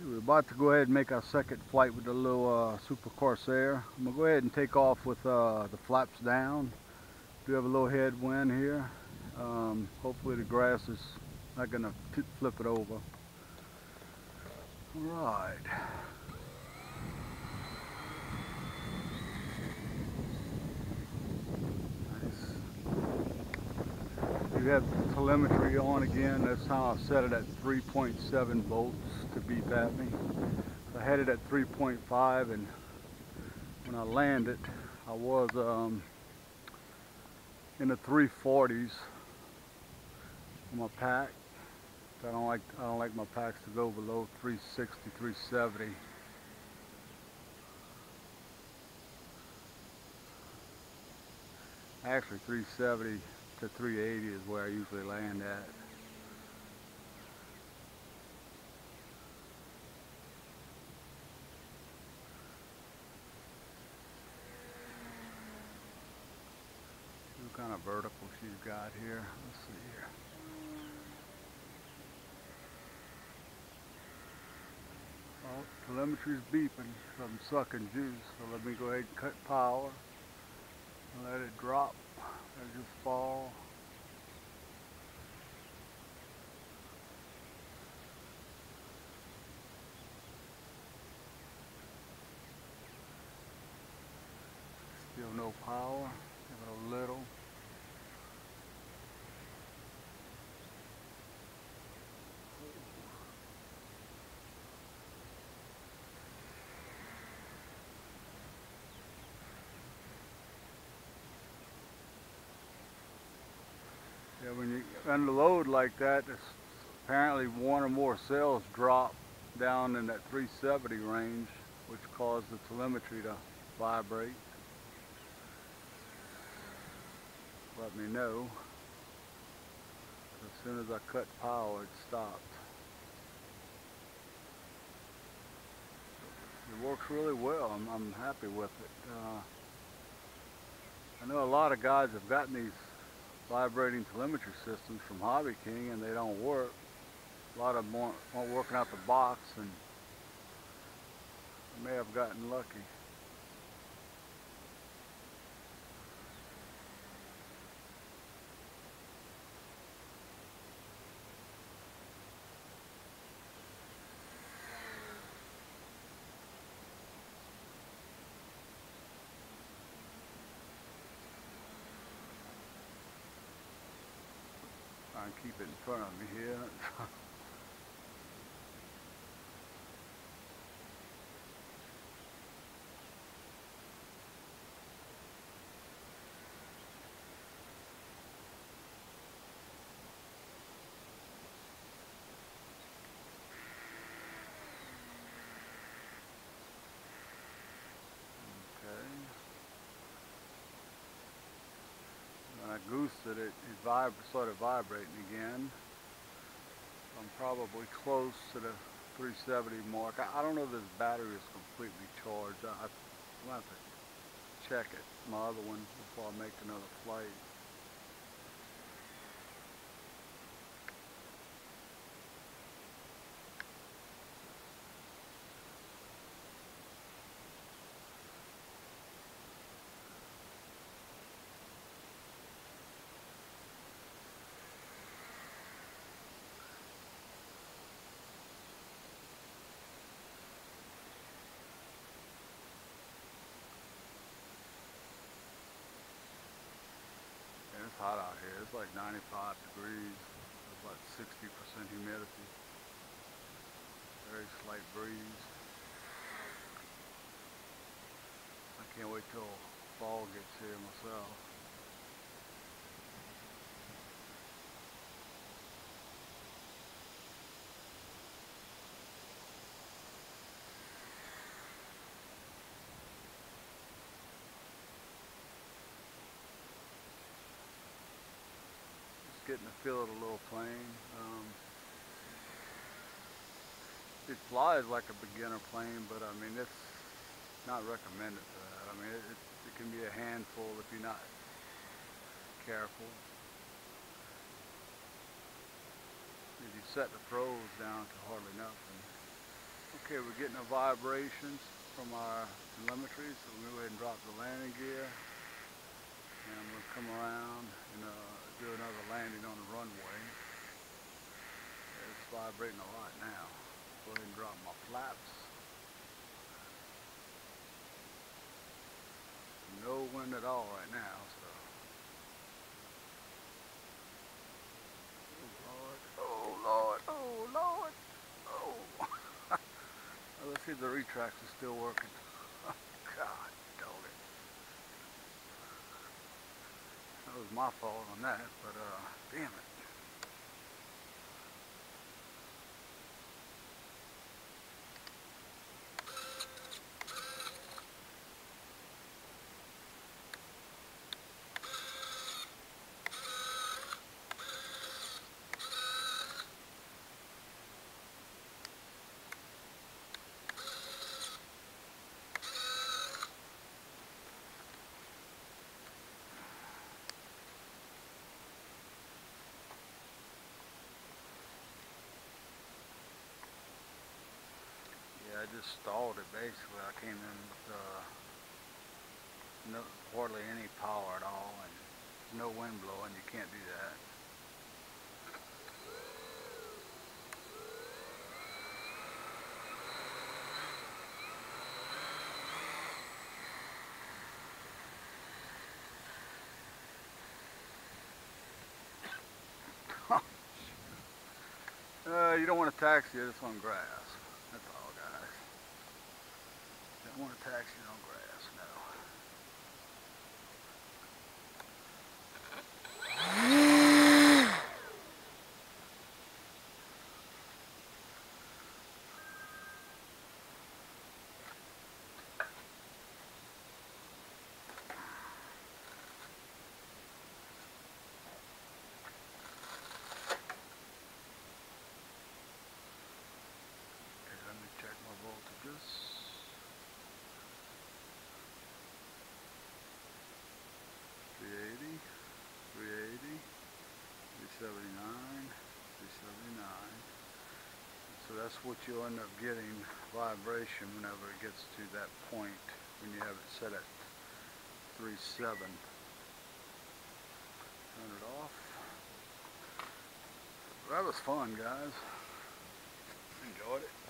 We're about to go ahead and make our second flight with the little uh, Super Corsair. I'm gonna go ahead and take off with uh, the flaps down. Do have a little headwind here. Um, hopefully the grass is not gonna flip it over. All right. You have telemetry on again. That's how I set it at 3.7 volts to beep at me. So I had it at 3.5 and when I landed I was um, in the 340s on my pack. I don't like I don't like my packs to go below 360, 370. Actually 370 to 380 is where I usually land at. What kind of vertical she's got here. Let's see here. Well, telemetry's beeping, I'm sucking juice. So let me go ahead and cut power and let it drop. It fall. Still no power, it a little. Yeah, when you unload like that, apparently one or more cells drop down in that 370 range, which caused the telemetry to vibrate. Let me know. As soon as I cut power, it stopped. It works really well. I'm, I'm happy with it. Uh, I know a lot of guys have gotten these vibrating telemetry systems from Hobby King and they don't work. A lot of them aren't, aren't working out the box and may have gotten lucky. And keep it in front of me here. I goosed it, it, started vibrating again. I'm probably close to the 370 mark. I, I don't know if this battery is completely charged. I, going to have to check it, my other one, before I make another flight. It's hot out here. It's like 95 degrees, It's about 60% humidity. Very slight breeze. I can't wait till fall gets here myself. Getting the feel of the little plane. Um, it flies like a beginner plane, but I mean, it's not recommended for that. I mean, it, it, it can be a handful if you're not careful. If you set the throws down to hardly nothing. Okay, we're getting the vibrations from our telemetry, so to go ahead and drop the landing gear. And we'll come around and uh, do another landing on the runway. It's vibrating a lot now. Go ahead and drop my flaps. No wind at all right now, so. Oh Lord, oh Lord, oh Lord, oh. let's see if the retracts is still working. God, dog it. That was my fault on that, but uh, damn it. Yeah, I just stalled it basically. I came in with uh, no, hardly any power at all and no wind blowing. You can't do that. Uh, you don't want to taxi it, it's on grass. That's all, guys. To taxi it on grass, no. Okay, let me check my voltages. Three eighty, three eighty, three seventy-nine, three seventy-nine. So that's what you'll end up getting vibration whenever it gets to that point when you have it set at three seven. Turn it off. That was fun, guys. Enjoyed it.